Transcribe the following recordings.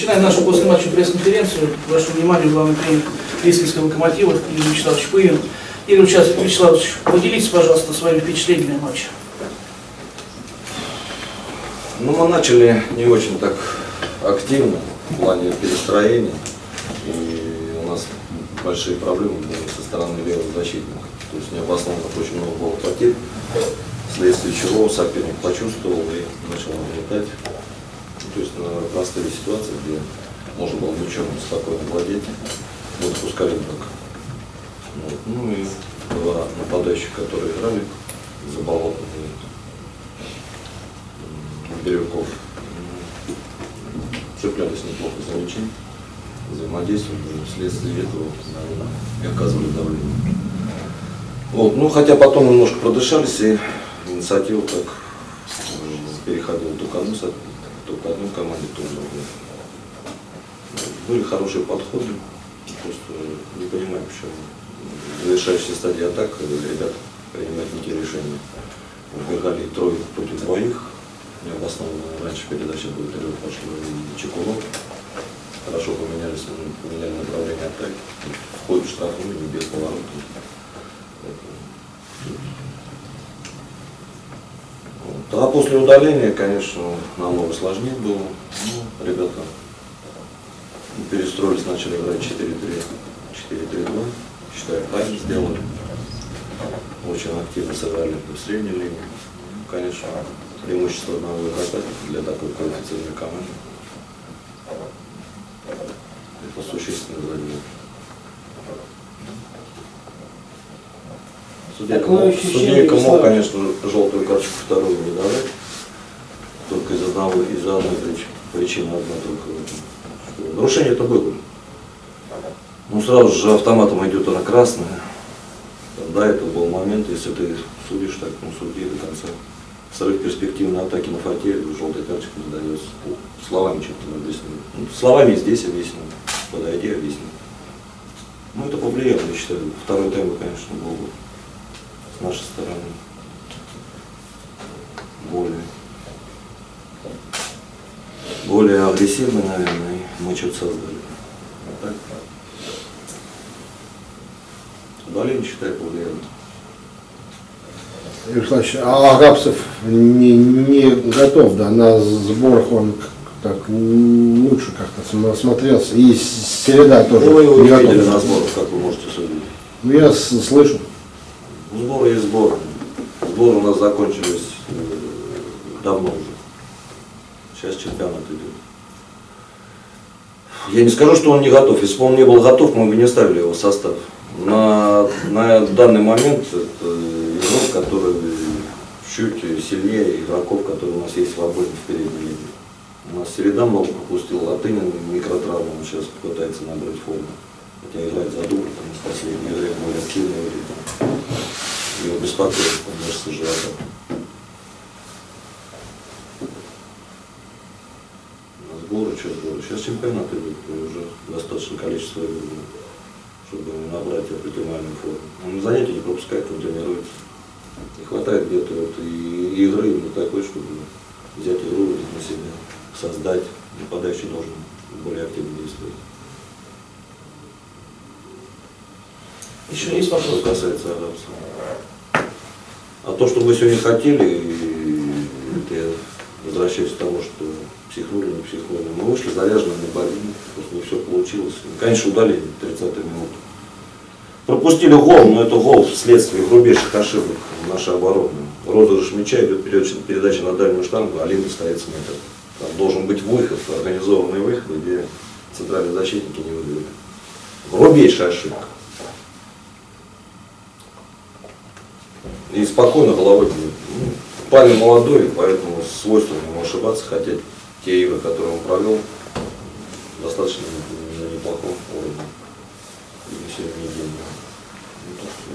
Начинаем нашу послематчевую пресс-конференцию. К вашему вниманию главный тренер Лискинского локомотива Игорь Вячеславович Пырин. Игорь Вячеславович, поделитесь, пожалуйста, своими впечатлениями о матче. Ну, мы начали не очень так активно в плане перестроения. И у нас большие проблемы были со стороны левых защитников. То есть необоснованно очень много было потерь, вследствие чего соперник почувствовал и начал нагнетать. Ну, то есть на простые ситуации, где можно было мячом спокойно владеть, мы допускали брак. Вот. Ну и два нападающих, которые играли за болотом Бирюков цеплялись неплохо за мячи, взаимодействовали, вследствие этого, наверное, и оказывали давление. Вот, ну, хотя потом немножко продышались, и инициатива так переходила то к одной, то к одной команде, то другой. Были хорошие подходы, просто не понимаю, почему в завершающей стадии атак ребят принимают не те решения. Убегали трое против двоих, необоснованно раньше передача была вперед пошла и Чекунов. Хорошо поменялись, поменяли направление атаки. Входит в штрафную, без поворота. Вот. А после удаления, конечно, намного сложнее было. Ну, ребята перестроились, начали играть 4-3, 4-3-2. Считаю, правильно сделали. Очень активно сыграли в средней линии. Ну, конечно, преимущество одного игрока для такой квалифицированной команды. Это существенно задел. Судейка судейка мог, конечно, желтую карточку вторую не давать. Только из одного, из одной причины. Причина одна только. Нарушение это было. Ну, сразу же автоматом идет она красная. Да, это был момент, если ты судишь так, ну, суди до конца срыв перспективной атаки на фате, желтая карточка не дается. Словами что-то объясню. Ну, словами здесь объясню, подойди объясню. Ну это повлияло, я считаю. Второй тайм, конечно, был бы с нашей стороны более, более агрессивный, наверное, и мы что-то создали. А так, удаление, считаю, повлияло. Юрий а Арабцев не, не готов, да, на сборах он так лучше как-то смотрелся. И Середа тоже ну, вы его не готов. на сборах, как вы можете судить? Ну, я слышу. Сборы есть сборы. Сборы у нас закончились э, давно уже. Сейчас чемпионат идет. Я не скажу, что он не готов. Если бы он не был готов, мы бы не ставили его в состав. На, на данный момент это игрок, который чуть сильнее игроков, которые у нас есть свободны в передней линии. У нас Середа много пропустил, Латынин микротравму, он сейчас пытается набрать форму. Хотя играет за дубль, там в последнее время более активное время. Его беспокоит мышцы живота. Сборы, что сборы? Сейчас чемпионат идет, уже достаточно количество игр чтобы набрать оптимальную форму. Он занятия не пропускает, он тренируется. Не хватает где-то вот и игры именно такой, чтобы взять игру на себя, создать. Нападающий должен более активно действовать. Еще есть вопрос? Касается арабцев. А то, что мы сегодня хотели, это я возвращаюсь к тому, что психнули, не психнули. Мы вышли заряженными на борьбу, просто не все получилось. Конечно, удалили 30 минуту. Пропустили гол, но это гол вследствие грубейших ошибок нашей обороны. Розыгрыш мяча идет передача на дальнюю штангу, а Линда стоит с метра. Там должен быть выход, организованный выход, где центральные защитники не выдвигают. Грубейшая ошибка. И спокойно головой ну, парень молодой, поэтому свойственно ему ошибаться, хотя те игры, которые он провел, достаточно на неплохом уровне. И все не деньги.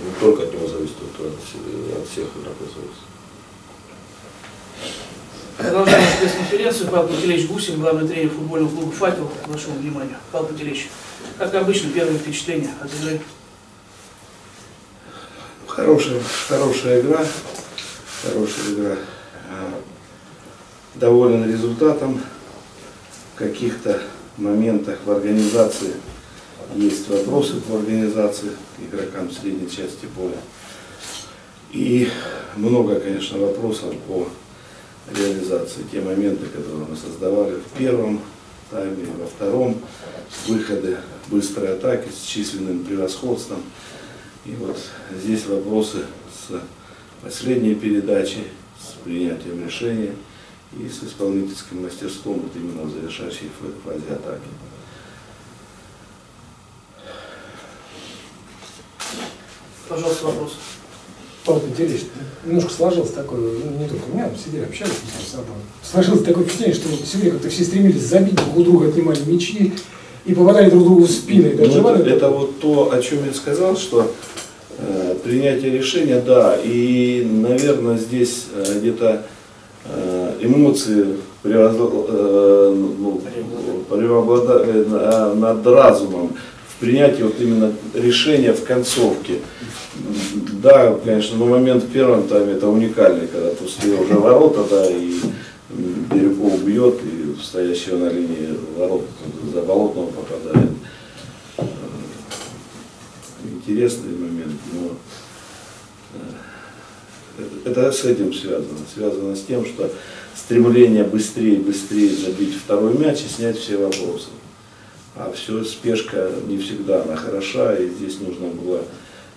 Не только от него зависит, от, от всех игроков зависит. Продолжаем пресс-конференцию. Павел Пателевич Гусин, главный тренер футбольного клуба «Факел». К вашему вниманию. Павел Пателевич, как обычно, первые впечатления от игры? Хорошая, хорошая игра. Хорошая игра. А, доволен результатом. Каких-то моментах в организации есть вопросы в организации игрокам средней части поля. И много, конечно, вопросов по реализации. Те моменты, которые мы создавали в первом тайме, во втором, выходы, быстрые атаки с численным превосходством. И вот здесь вопросы с последней передачей, с принятием решения и с исполнительским мастерством, вот именно в завершающей фазе атаки. Пожалуйста, вопрос. Вот интересно, немножко сложилось такое, ну, не только у меня, сидели, общались между собой. Сложилось такое впечатление, что сегодня как-то все стремились забить, друг у друга отнимали мячи и попадали друг другу в спины. Ну, Переживали это, это вот то, о чем я сказал, что э, принятие решения, да, и, наверное, здесь э, где-то э, эмоции превозла- э, ну, преобладали над разумом в принятии вот именно решения в концовке. Да, конечно, но момент в первом тайме это уникальный, когда пустые уже ворота, да, и Бирюков бьет, и стоящего на линии ворот за болотного попадает. Э, Интересный момент, но э, это с этим связано. Связано с тем, что стремление быстрее, быстрее забить второй мяч и снять все вопросы. А все, спешка не всегда она хороша, и здесь нужно было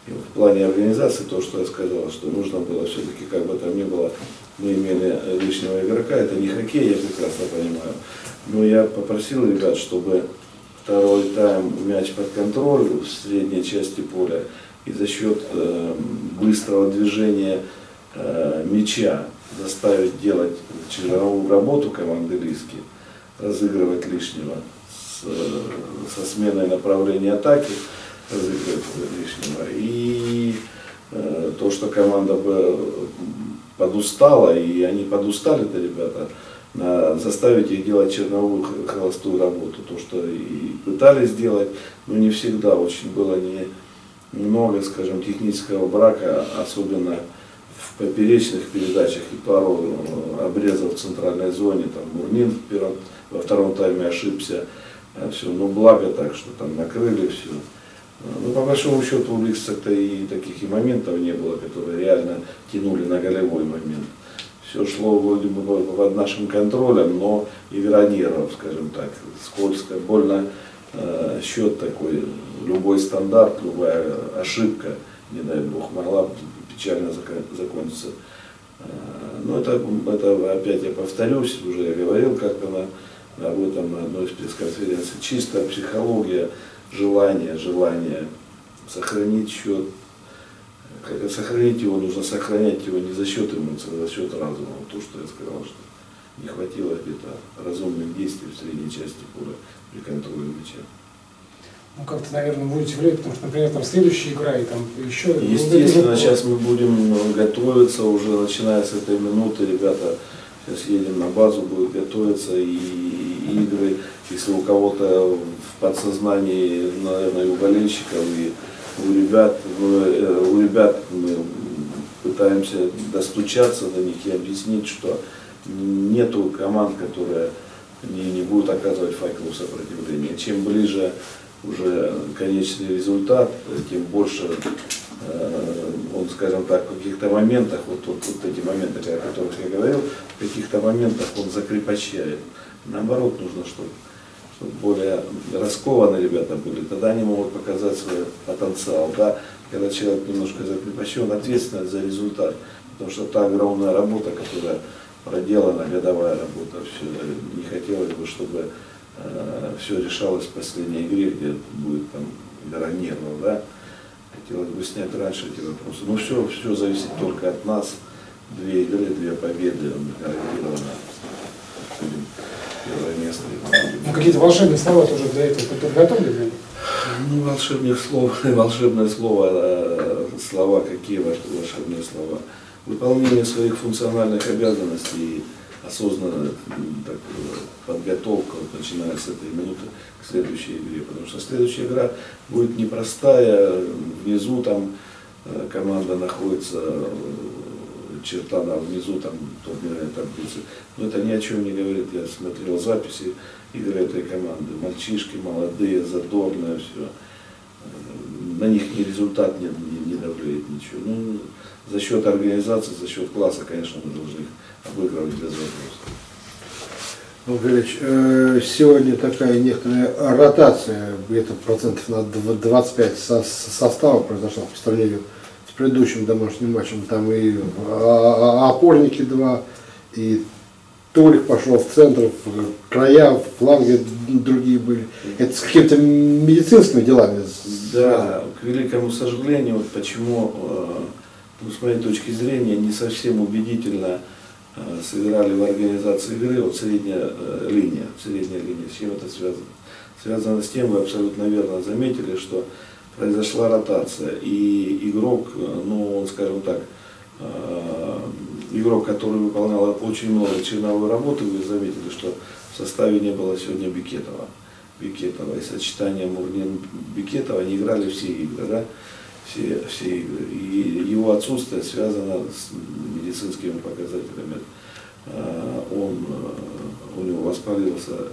в плане организации, то, что я сказал, что нужно было все-таки, как бы там ни было, мы имели лишнего игрока, это не хоккей, я прекрасно понимаю. Но я попросил ребят, чтобы второй тайм мяч под контроль в средней части поля и за счет э, быстрого движения э, мяча заставить делать черновую работу команды Лиски, разыгрывать лишнего с, со сменой направления атаки, разыгрывать лишнего. И э, то, что команда подустала, и они подустали-то, ребята, заставить их делать черновую холостую работу. То, что и пытались сделать, но не всегда. Очень было не, много, скажем, технического брака, особенно в поперечных передачах и пару э, обрезов в центральной зоне. Там Мурнин в первом, во втором тайме ошибся. Все, ну благо так, что там накрыли все. Ну, по большому счету у Ликса-то и таких и моментов не было, которые реально тянули на голевой момент. Все шло вроде бы под нашим контролем, но игра нервов, скажем так, скользко, больно. э, счет такой, любой стандарт, любая ошибка, не дай бог, могла печально закончиться. Э, Но это, это опять я повторюсь, уже я говорил как-то на, об этом на одной из пресс-конференций. Чисто психология, желание, желание сохранить счет. Сохранить его, нужно сохранять его не за счет эмоций, а за счет разума. То, что я сказал, что не хватило где-то разумных действий в средней части поля при контроле мяча. Ну, как-то, наверное, будете влиять, потому что, например, там следующая игра и там еще... ну, Естественно, сейчас мы будем э, готовиться уже, начиная с этой минуты, ребята, сейчас едем на базу, будут готовиться и игры, если у кого-то в подсознании, наверное, и у болельщиков, и у ребят, э, у ребят мы пытаемся достучаться до них и объяснить, что нету команд, которые не, не будут оказывать факелу сопротивления. Чем ближе уже конечный результат, тем больше э, он, скажем так, в каких-то моментах, вот, вот, вот эти моменты, о которых я говорил, в каких-то моментах он закрепощает. Наоборот, нужно, чтобы более раскованные ребята были, тогда они могут показать свой потенциал. Да? Когда человек немножко закрепощен, ответственность за результат, потому что та огромная работа, которая проделана, годовая работа, все, не хотелось бы, чтобы все решалось в последней игре, где будет там игра нервов, да. Хотелось бы снять раньше эти вопросы. Но все, все зависит только от нас. Две игры, две победы, гарантированно. Место. Ну, какие-то волшебные слова тоже для этого подготовлены? Ну, волшебных слов, волшебное слово, э, слова, какие волш- волшебные слова? Выполнение своих функциональных обязанностей, осознанная так, э, подготовка, вот, начиная с этой минуты к следующей игре. Потому что следующая игра будет непростая, внизу там э, команда находится, э, черта да, внизу там турнирной таблицы. Но это ни о чем не говорит. Я смотрел записи игры этой команды. Мальчишки молодые, задорные, все. На них ни результат не, не, не давляет ничего. Ну, за счет организации, за счет класса, конечно, мы должны их обыгрывать без вопросов. Ильич, э, сегодня такая некоторая ротация, где-то процентов на дв- 25 со- состава произошла по сравнению предыдущим домашним матчем. Там и а- а- опорники два, и Турик пошел в центр, в края, фланги другие были. Это с какими-то медицинскими делами Да, к великому сожалению, вот почему, э, ну, с моей точки зрения, не совсем убедительно э, сыграли в организации игры вот средняя э, линия. Средняя линия. С чем это связано? Связано с тем, вы абсолютно верно заметили, что произошла ротация. И игрок, э, ну, он, скажем так, э, игрок, который выполнял очень много черновой работы, вы заметили, что в составе не было сегодня Бикетова. Бикетова и сочетание Мурнин Бикетова, они играли все игры, да? Все, все игры. И его отсутствие связано с медицинскими показателями. А, Он, э, у него воспалился, э,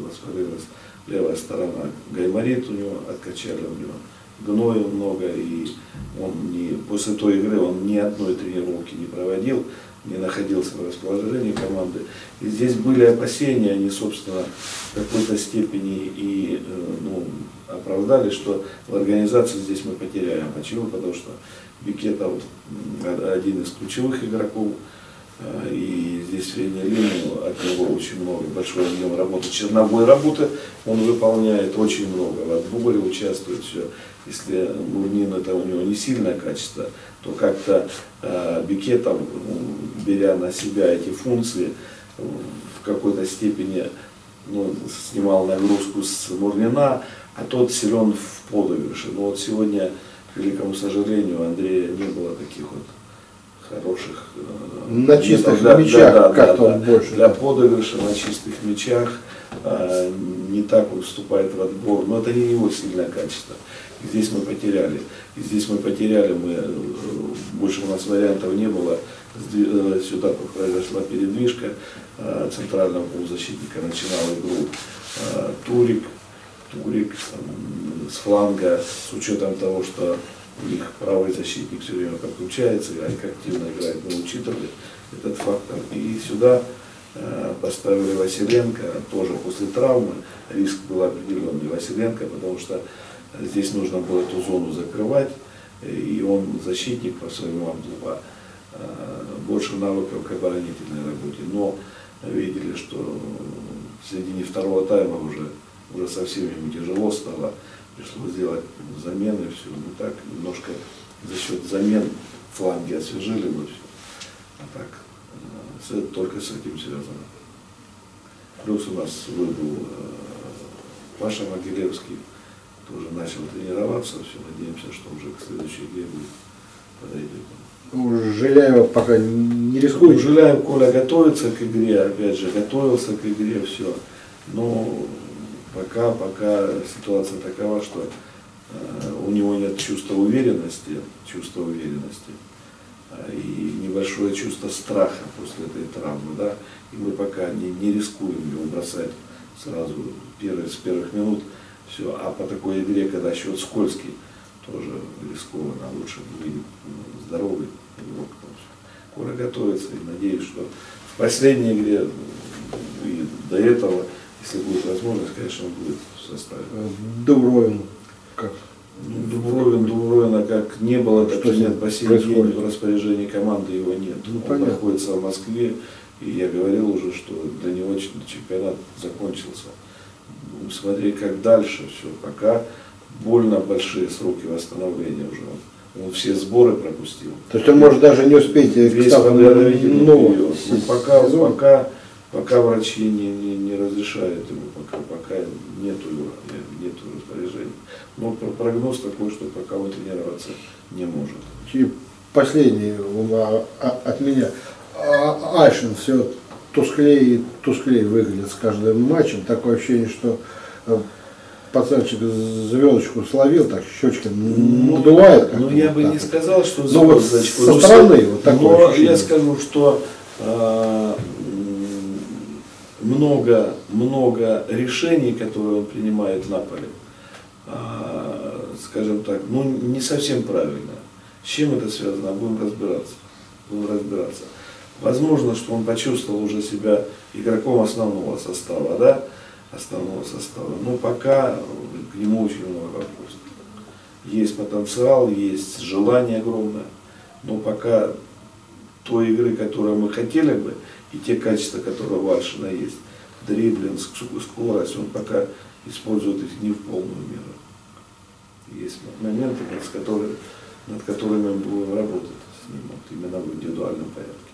воспалилась левая сторона, гайморит у него, откачали у него гноя много, и он не, после той игры он ни одной тренировки не проводил, не находился в расположении команды. И здесь были опасения, они, собственно, в какой-то степени и э, ну, оправдали, что в организации здесь мы потеряем. Почему? Потому что Бикетов один из ключевых игроков, и здесь средняя линия, от него очень много, большой объем работы, черновой работы он выполняет очень много, в отборе участвует, все. Если Мурнин это у него не сильное качество, то как-то э, Бикетов, беря на себя эти функции, в какой-то степени ну, снимал нагрузку с Мурнина, а тот силен в подыгрыше. Но вот сегодня, к великому сожалению, Андрея не было таких вот хороших э, На чистых методов. мячах как-то он больше. Для подыгрыша на чистых мячах э, не так он вступает в отбор, но это не его сильное качество. И здесь мы потеряли. И здесь мы потеряли, мы, э, больше у нас вариантов не было. Сюда произошла передвижка э, центрального полузащитника, начинал игру э, Турик, Турик с фланга, с учетом того, что у них правый защитник все время подключается, и как активно играет, мы учитывали этот фактор. И сюда э, поставили Василенко, тоже после травмы, риск был определенный Василенко, потому что здесь нужно было эту зону закрывать, и он защитник по своему амплуа, э, больше навыков к оборонительной работе. Но видели, что в середине второго тайма уже, уже совсем ему тяжело стало, пришлось сделать замены, все, ну так, немножко за счет замен фланги освежили мы все. А так, э, с- только с этим связано. Плюс у нас выбыл э, Паша Могилевский, тоже начал тренироваться, все, надеемся, что уже к следующей игре будет подойдет. У Жиляева пока не рискует. Жиляев Коля готовится к игре, опять же, готовился к игре, все. Но пока, пока ситуация такова, что э, у него нет чувства уверенности, чувства уверенности а, и небольшое чувство страха после этой травмы, да, и мы пока не, не рискуем его бросать сразу первые, с первых минут, все, а по такой игре, когда счет скользкий, тоже рискованно, лучше выйдет ну, здоровый игрок. Коля готовится и надеюсь, что в последней игре и до этого, если будет возможность, конечно, он будет в составе. Дубровин. Как? Ну, Дубровин, Дубровина как не было, так Что и нет. По сей день в распоряжении команды его нет. Ну, он понятно. находится в Москве, и я говорил уже, что для него чемпионат закончился. Будем смотреть, как дальше все. Пока больно большие сроки восстановления уже. Он, все сборы пропустил. То есть он может даже не успеть э, к Весь старту подготовительный нового. Ну, пока, пока, пока врачи не, не, не разрешают ему, пока, пока нету его, нету распоряжения. Но про- прогноз такой, что пока он тренироваться не может. И последний а- от меня. Айшин все тусклее и тусклее выглядит с каждым матчем. Такое ощущение, что э, пацанчик звездочку словил, так щечки надувает. Ну, я вот бы так не вот. сказал, что Ну, вот звездочку. со Ну, стороны вот такое Но ощущение. я скажу, что э, много, много решений, которые он принимает на поле, а, скажем так, ну не совсем правильно. С чем это связано? Будем разбираться. Будем разбираться. Возможно, что он почувствовал уже себя игроком основного состава, да? Основного состава. Но пока к нему очень много вопросов. Есть потенциал, есть желание огромное, но пока той игры, которую мы хотели бы, и те качества, которые у Вальшина есть, дриблинг, ск- скорость, он пока использует их не в полную меру. Есть моменты, над которыми, мы будем работать с ним, вот именно в индивидуальном порядке.